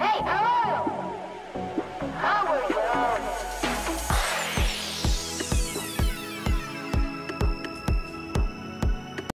Hey,